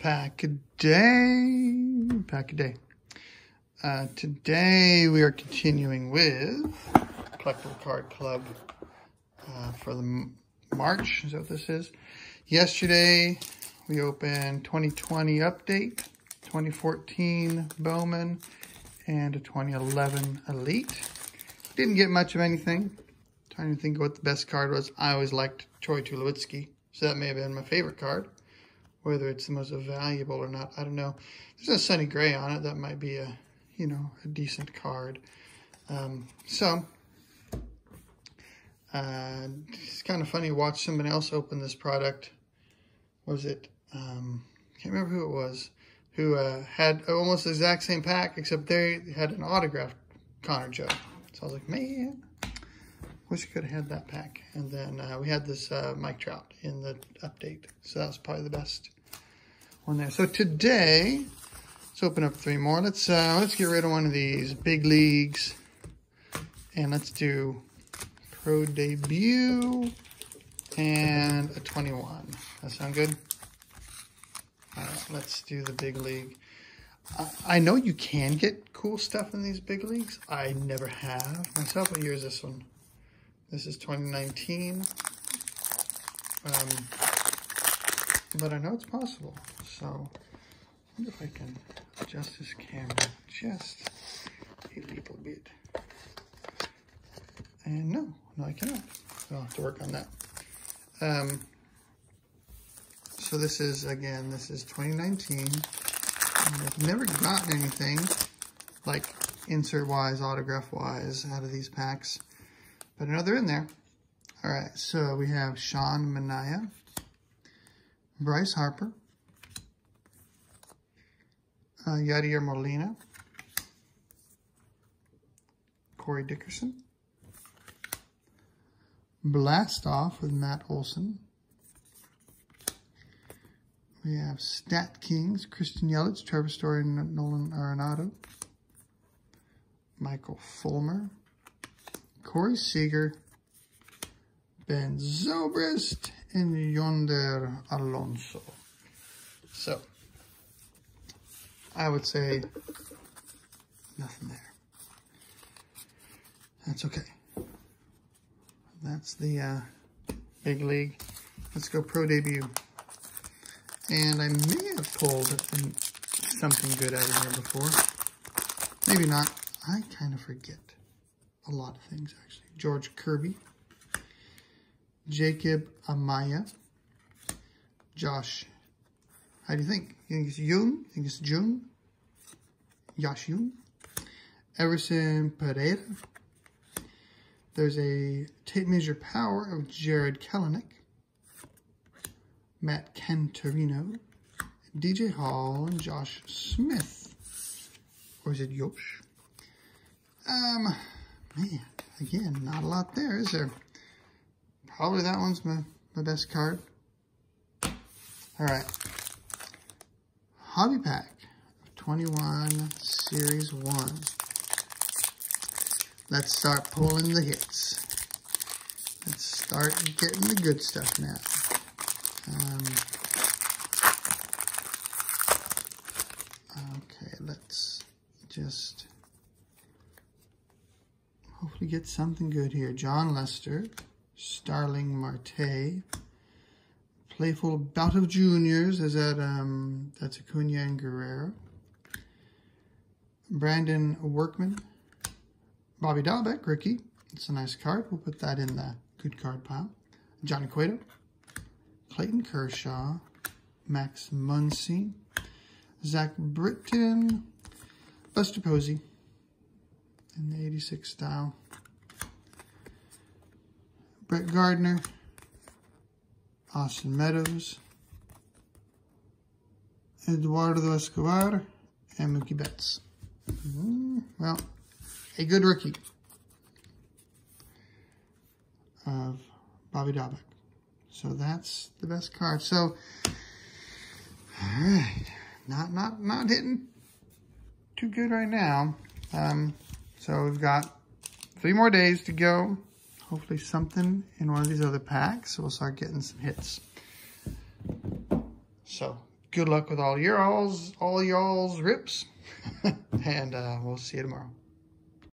Pack a day. Pack a day. Uh, today we are continuing with Collectible Card Club uh, for the March. Is that what this is? Yesterday we opened 2020 update, 2014 Bowman, and a 2011 Elite. Didn't get much of anything. Trying to think what the best card was. I always liked Troy Tulowitzki, so that may have been my favorite card. Whether it's the most valuable or not, I don't know. There's a Sonny Gray on it. That might be a, you know, a decent card. Um, so, uh, it's kind of funny to watch somebody else open this product. Was it, um, can't remember who it was, who uh, had almost the exact same pack, except they had an autographed Connor Joe. So I was like, man, wish I could have had that pack. And then uh, we had this uh, Mike Trout in the update. So that was probably the best one there. So today, let's open up three more. Let's uh, let's get rid of one of these big leagues. And let's do pro debut and a 21. That sound good? All right, let's do the big league. I know you can get cool stuff in these big leagues. I never have myself. What year is this one? This is 2019. Um, but I know it's possible. So, I wonder if I can adjust this camera just a little bit. And no, no I cannot. I'll have to work on that. Um, so this is, again, this is 2019. I've never gotten anything like insert-wise, autograph-wise out of these packs. They're in there. All right, so we have Sean Manaea, Bryce Harper, uh, Yadier Molina, Corey Dickerson, Blast Off with Matt Olson. We have Stat Kings, Christian Yelich, Trevor Story, and Nolan Arenado. Michael Fulmer. Corey Seager. Ben Zobrist, and Yonder Alonso. So, I would say nothing there. That's okay. That's the uh, big league. Let's go pro debut. And I may have pulled something good out of here before. Maybe not. I kind of forget a lot of things, actually. George Kirby. Jacob Amaya. Josh. How do you think? You think it's Yoon? You think it's June? Josh Yoon? Everson Pereira. There's a tape measure power of Jarred Kelenic. Matt Canterino, DJ Hall, and Josh Smith. Or is it Yosh? Um, man, again, not a lot there, is there? Probably that one's my, my best card. All right. Hobby Pack 21 Series 1. Let's start pulling the hits. Let's start getting the good stuff now. Um, okay, let's just hopefully get something good here. Jon Lester, Starling Marte, Playful Bout of Juniors, is that, um, that's Acuna and Guerrero. Brandon Workman, Bobby Dalbec, rookie. It's a nice card. We'll put that in the good card pile. Johnny Cueto, Clayton Kershaw, Max Muncy, Zach Britton, Buster Posey in the 86 style. Brett Gardner, Austin Meadows, Eduardo Escobar, and Mookie Betts. Mm, well, a good rookie of Bobby Dalbec. So that's the best card. So, all right, not not not hitting too good right now. Um, so we've got three more days to go. Hopefully something in one of these other packs. So we'll start getting some hits. So good luck with all your all's all y'all's rips, and uh, we'll see you tomorrow.